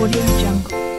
Audio Jungle.